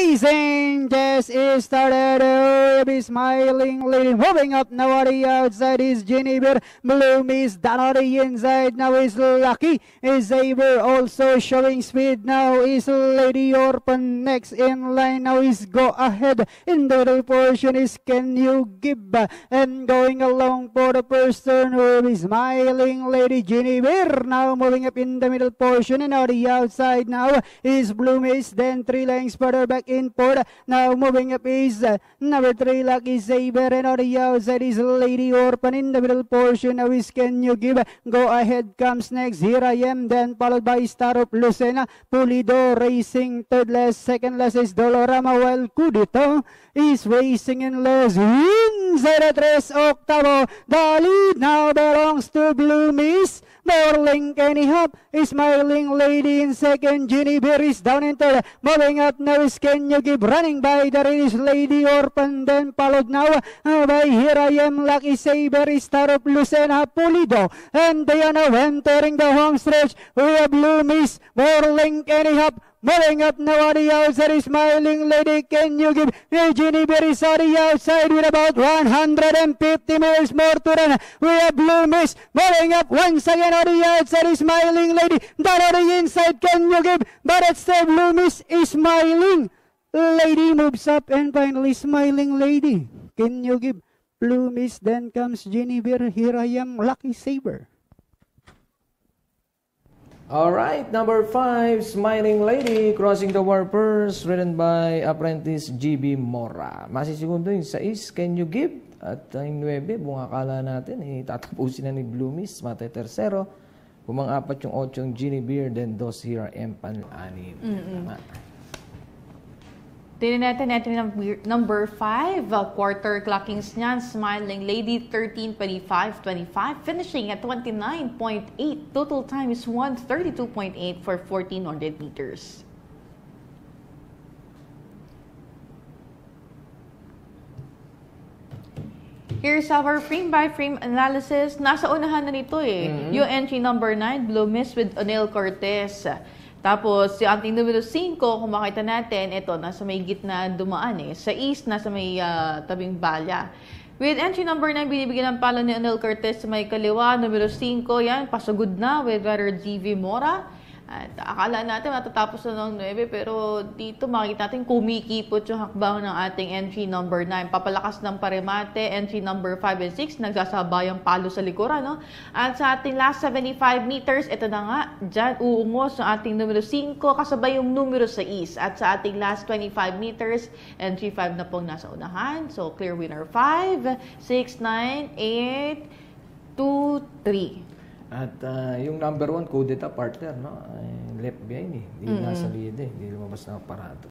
racing. Jess is started. Oh, be smiling moving up on the outside is Jenny Beer. Bloom is on the inside. Now is Lucky. Is Saber also showing speed. Now is Lady Orphan next in line. Now is go ahead. In the middle portion is Can You Give. And going along for the turn will be smiling lady Jenny Beer. Now moving up in the middle portion. And now the outside now is Bloom is then three lengths further back Now moving up is uh, number three Lucky Saber. And on the outside is Lady Orphan in the middle portion. Now is Can You Give. Go ahead comes next. Here I am. Then followed by Star of Lucena. Pulido racing third last. Second last is Dolorama. While Cudito is racing in. Inside the tres octavo. The lead now belongs to Blue Miss. Morling Kenny Hop smiling lady in second. Beer is down in third. Moving up now is Can running by the Rinish Lady Orphan. Then followed now uh, by Here I Am Lucky Saber Star of Lucena Pulido. And now entering the home stretch. We have Blue Miss. Morling Kenny Hop. Moving up the outside smiling lady. Can you give on the outside with about 150 miles more to run. We have Blue Miss moving up once again on the outside smiling lady. Down on the inside, can you give? But it's the Blue Miss is smiling. Lady moves up and finally smiling lady. Can you give? Blue Miss, then comes Beer. Here I am, Lucky Saber. All right, number five, Smiling Lady, Crossing the Warpers, written by apprentice GB Mora. Masisigundo yung 6, Can You Give? At yung 9, bungakala natin, eh, tatapusin na ni Bloomies, mate tercero. Kumang apat yung 8 yung Ginny Beer, then dos here M pan-anim. Tama. Tingnan natin natin number, number 5, uh, quarter clockings niyan, Smiling Lady 13.25.25, finishing at 29.8. Total time is 132.8 for 1400 meters. Here's our frame by frame analysis. Nasa unahan na nito eh. Yung entry number 9, Blue Mist with Onel Cortez. Tapos, yung ating numero 5, kung makita natin, ito, nasa may gitna dumaan eh. Sa east, nasa may ah, tabing balya. With entry number 9, binibigyan ng pala ni Onel Cortez sa may kaliwa. Numero 5, yan, pasagod na with Rider GV Mora. At akala natin matatapos na ng 9, pero dito makikita natin kumikipot yung hakbang ng ating entry number 9. Papalakas ng paremate, entry number 5 and 6, nagsasabay ang palo sa likuran. No? At sa ating last 75 meters, ito na nga, dyan uungos ang ating numero 5, kasabay yung numero 6. At sa ating last 25 meters, entry 5 na pong nasa unahan. So, clear winner 5, 6, 9, 8, 2, 3. At ah, yung number 1, Kudeta partner, no? Ay, left behind eh. Hindi nasa lead eh. Hindi lumabas na parado.